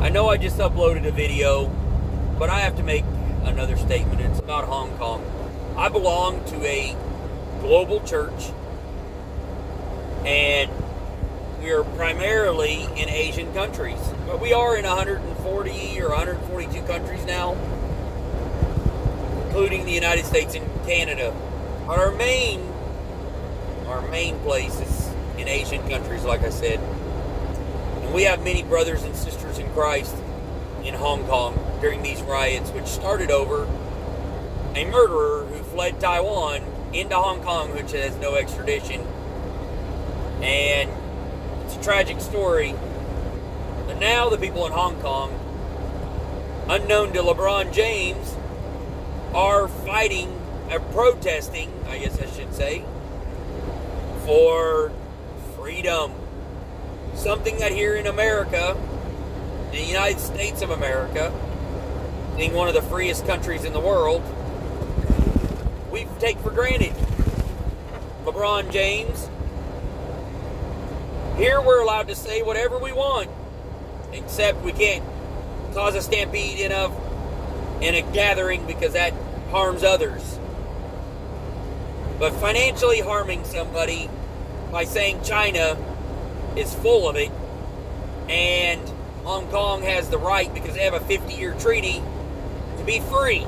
I know I just uploaded a video, but I have to make another statement. It's about Hong Kong. I belong to a global church, and we are primarily in Asian countries. But we are in 140 or 142 countries now, including the United States and Canada. Our main our main place is in Asian countries, like I said. And we have many brothers and sisters in Christ in Hong Kong during these riots, which started over a murderer who fled Taiwan into Hong Kong, which has no extradition. And it's a tragic story. But now the people in Hong Kong, unknown to LeBron James, are fighting, or protesting, I guess I should say, for freedom. Something that here in America, in the United States of America, being one of the freest countries in the world, we take for granted. LeBron James, here we're allowed to say whatever we want, except we can't cause a stampede in a in a gathering because that harms others. But financially harming somebody by saying China is full of it and Hong Kong has the right because they have a 50 year treaty to be free.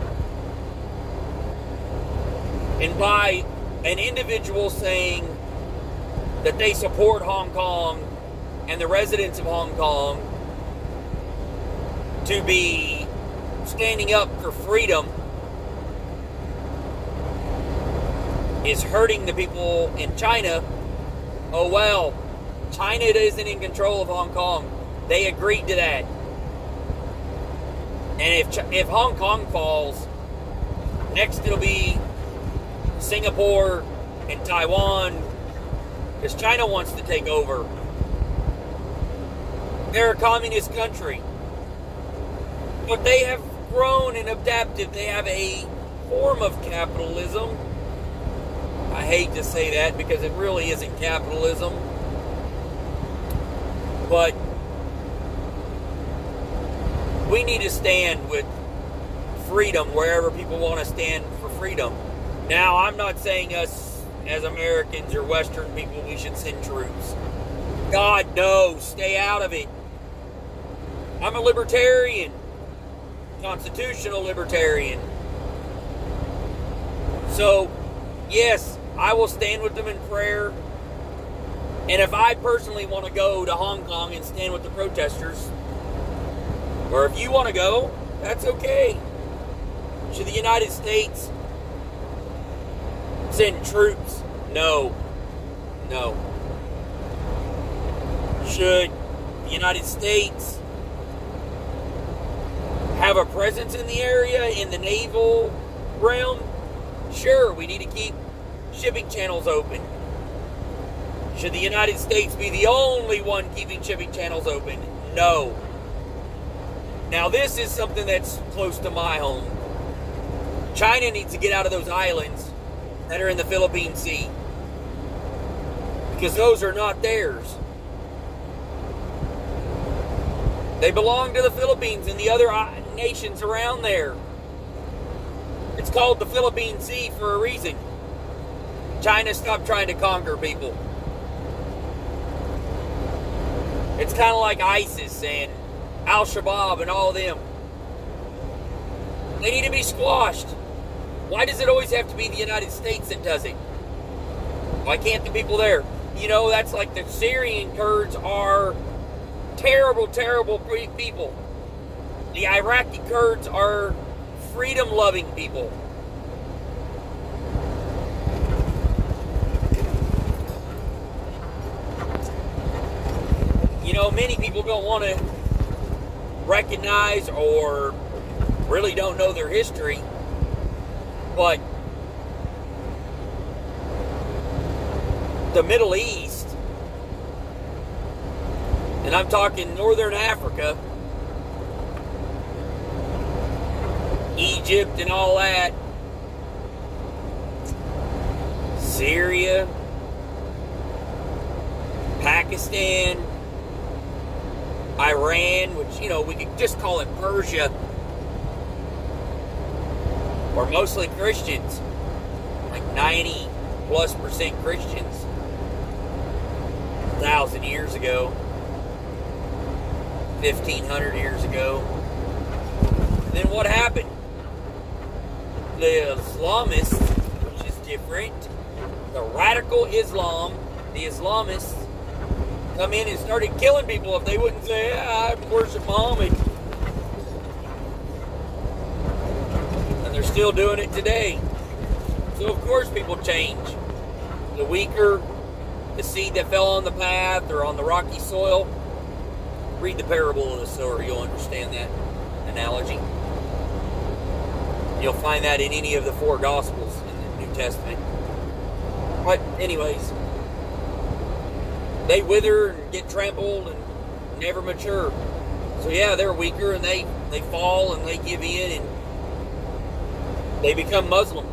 And by an individual saying that they support Hong Kong and the residents of Hong Kong to be standing up for freedom is hurting the people in China oh well, China isn't in control of Hong Kong. They agreed to that. And if if Hong Kong falls, next it'll be Singapore and Taiwan, because China wants to take over. They're a communist country, but they have grown and adapted. They have a form of capitalism I hate to say that because it really isn't capitalism. But we need to stand with freedom wherever people want to stand for freedom. Now, I'm not saying us as Americans or Western people we should send troops. God, no, stay out of it. I'm a libertarian, constitutional libertarian. So, yes, I will stand with them in prayer. And if I personally want to go to Hong Kong and stand with the protesters, or if you want to go, that's okay. Should the United States send troops? No. No. Should the United States have a presence in the area in the naval realm? Sure, we need to keep shipping channels open? Should the United States be the only one keeping shipping channels open? No. Now, this is something that's close to my home. China needs to get out of those islands that are in the Philippine Sea because those are not theirs. They belong to the Philippines and the other uh, nations around there. It's called the Philippine Sea for a reason. China stopped trying to conquer people. It's kind of like ISIS and Al Shabaab and all them. They need to be squashed. Why does it always have to be the United States that does it? Why can't the people there? You know, that's like the Syrian Kurds are terrible, terrible people. The Iraqi Kurds are freedom loving people. Know, many people don't want to recognize or really don't know their history, but the Middle East, and I'm talking Northern Africa, Egypt, and all that, Syria, Pakistan, Iran, which, you know, we could just call it Persia, are mostly Christians, like 90 plus percent Christians, a thousand years ago, 1500 years ago. Then what happened? The Islamists, which is different, the radical Islam, the Islamists, come in and started killing people if they wouldn't say, yeah, I worship Muhammad. And they're still doing it today. So, of course, people change. The weaker, the seed that fell on the path or on the rocky soil, read the parable of the sower, you'll understand that analogy. You'll find that in any of the four Gospels in the New Testament. But, anyways, they wither and get trampled and never mature. So yeah, they're weaker and they they fall and they give in and they become Muslim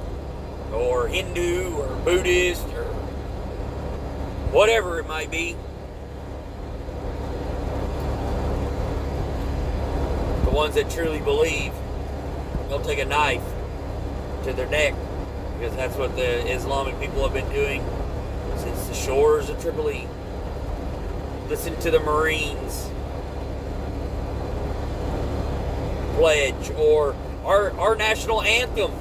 or Hindu or Buddhist or whatever it might be. The ones that truly believe, they'll take a knife to their neck because that's what the Islamic people have been doing since the shores of Tripoli. Listen to the Marines pledge or our, our national anthem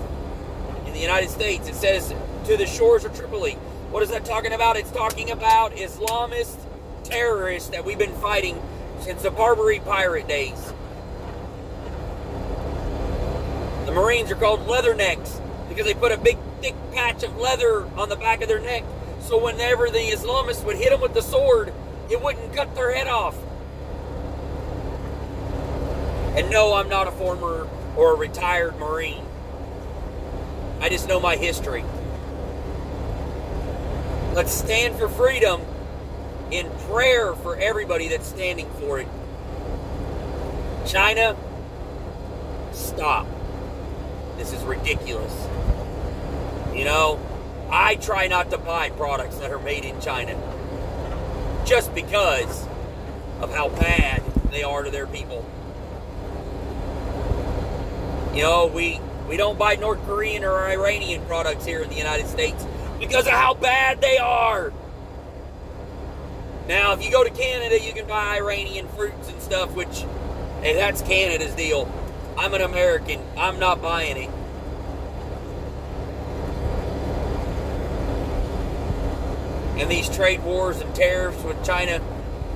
in the United States. It says, to the shores of Tripoli. What is that talking about? It's talking about Islamist terrorists that we've been fighting since the Barbary pirate days. The Marines are called leathernecks because they put a big thick patch of leather on the back of their neck. So whenever the Islamists would hit them with the sword, it wouldn't cut their head off. And no, I'm not a former or a retired Marine. I just know my history. Let's stand for freedom in prayer for everybody that's standing for it. China, stop. This is ridiculous. You know, I try not to buy products that are made in China just because of how bad they are to their people. You know, we we don't buy North Korean or Iranian products here in the United States because of how bad they are. Now, if you go to Canada, you can buy Iranian fruits and stuff, which, hey, that's Canada's deal. I'm an American. I'm not buying it. And these trade wars and tariffs with China.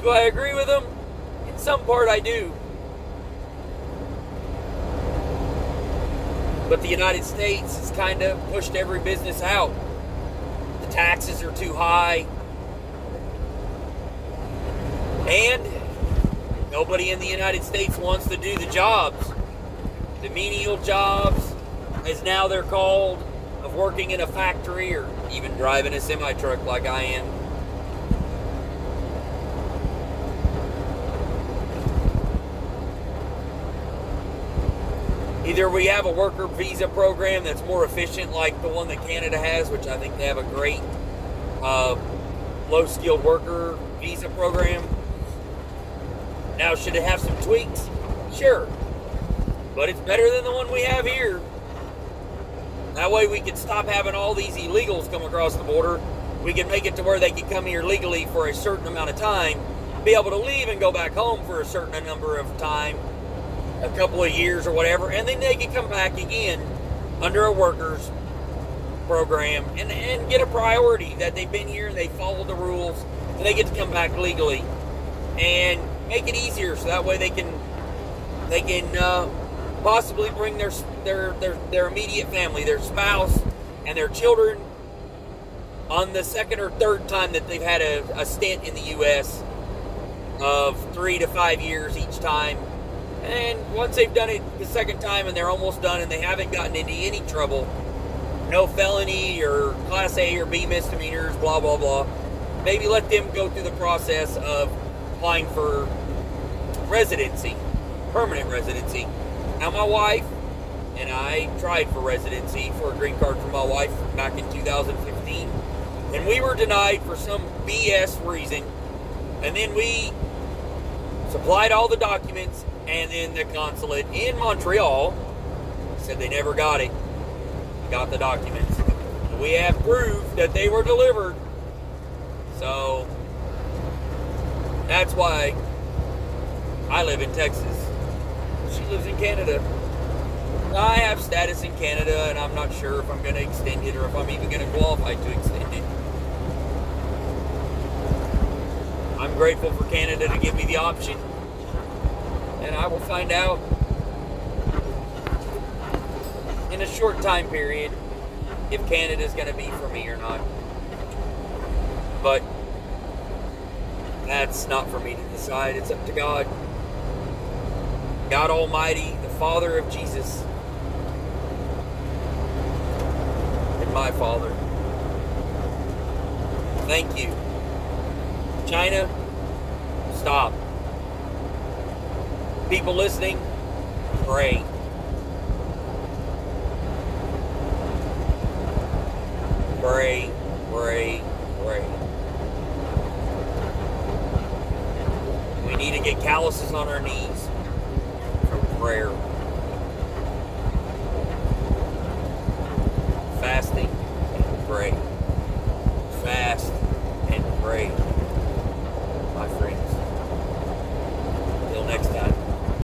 Do I agree with them? In some part, I do. But the United States has kind of pushed every business out. The taxes are too high. And nobody in the United States wants to do the jobs. The menial jobs, as now they're called, of working in a factory or even driving a semi truck like I am. Either we have a worker visa program that's more efficient, like the one that Canada has, which I think they have a great uh, low skilled worker visa program. Now, should it have some tweaks? Sure. But it's better than the one we have here. That way we could stop having all these illegals come across the border. We could make it to where they could come here legally for a certain amount of time, be able to leave and go back home for a certain number of time, a couple of years or whatever, and then they could come back again under a workers program and, and get a priority that they've been here and they follow the rules and they get to come back legally and make it easier so that way they can they can uh, possibly bring their their their their immediate family, their spouse, and their children on the second or third time that they've had a, a stint in the U.S. of three to five years each time. And once they've done it the second time and they're almost done and they haven't gotten into any trouble, no felony or class A or B misdemeanors, blah, blah, blah, maybe let them go through the process of applying for residency, permanent residency. Now, my wife and I tried for residency for a green card for my wife back in 2015, and we were denied for some BS reason. And then we supplied all the documents, and then the consulate in Montreal said they never got it. Got the documents. We have proof that they were delivered. So that's why I live in Texas. She lives in Canada. I have status in Canada, and I'm not sure if I'm going to extend it or if I'm even going to qualify to extend it. I'm grateful for Canada to give me the option, and I will find out in a short time period if Canada is going to be for me or not. But that's not for me to decide. It's up to God. God Almighty, the Father of Jesus, and my Father. Thank you. China, stop. People listening, pray. Pray, pray, pray. We need to get calluses on our knees prayer, fasting and pray. Fast and pray, my friends. Until next time.